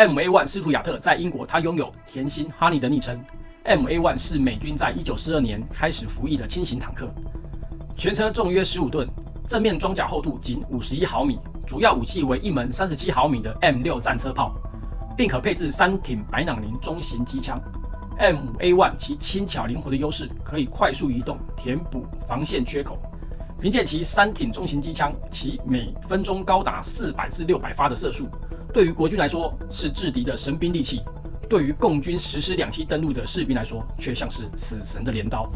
MA1 斯图亚特在英国，它拥有甜心 Honey 的昵称。MA1 是美军在一九四二年开始服役的轻型坦克，全车重约十五吨，正面装甲厚度仅五十一毫米，主要武器为一门三十七毫米的 M6 战车炮，并可配置三挺白朗宁中型机枪。M5A1 其轻巧灵活的优势，可以快速移动，填补防线缺口。凭借其三挺中型机枪，其每分钟高达四百至六百发的射速，对于国军来说是制敌的神兵利器；对于共军实施两栖登陆的士兵来说，却像是死神的镰刀。